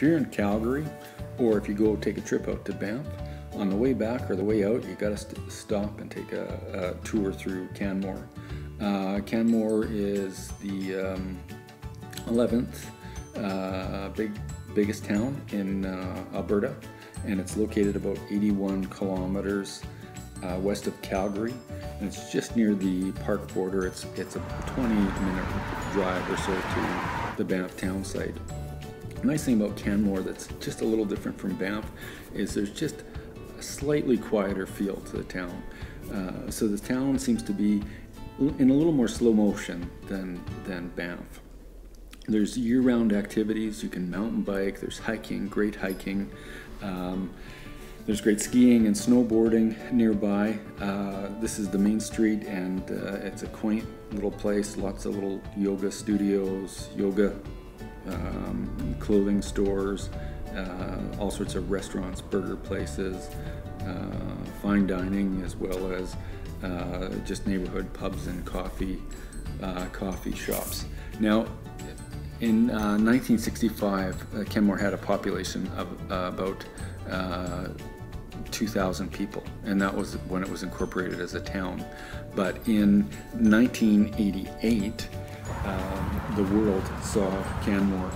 if you're in Calgary, or if you go take a trip out to Banff, on the way back or the way out, you got to st- stop and take a, a, tour through Canmore. Uh, Canmore is the um, 11th uh, big biggest town in uh, Alberta, and it's located about 81 kilometers uh, west of Calgary, and it's just near the park border. It's it's a 20 minute drive or so to the Banff town site. Nice thing about Canmore that's just a little different from Banff is there's just a slightly quieter feel to the town. Uh, so the town seems to be in a little more slow motion than than Banff. There's year-round activities. You can mountain bike. There's hiking, great hiking. Um, there's great skiing and snowboarding nearby. Uh, this is the main street, and uh, it's a quaint little place. Lots of little yoga studios, yoga um, clothing stores, uh, all sorts of restaurants, burger places, uh, fine dining, as well as uh, just neighborhood pubs and coffee uh, coffee shops. Now, in 1965, Canmore had a population of about 2,000 people, and that was when it was incorporated as a town. But in 1988, um, the world saw Canmore,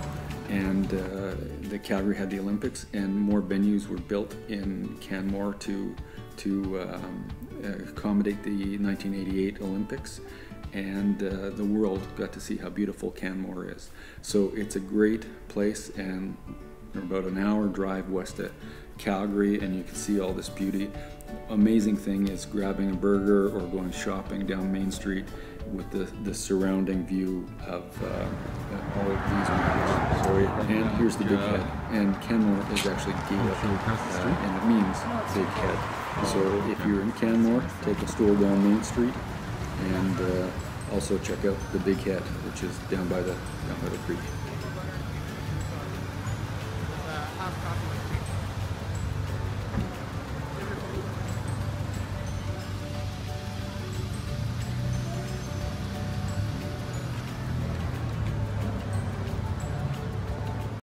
and uh, the Calgary had the Olympics, and more venues were built in Canmore to to um, accommodate the 1988 Olympics, and uh, the world got to see how beautiful Canmore is. So it's a great place, and about an hour drive west of Calgary, and you can see all this beauty. Amazing thing is grabbing a burger or going shopping down Main Street with the, the surrounding view of uh, all of these mountains. Sorry, and here's the big head. And Canmore is actually Gaelic, uh, and it means big head. So if you're in Canmore, take a stroll down Main Street, and uh, also check out the big head, which is down by the down by the creek.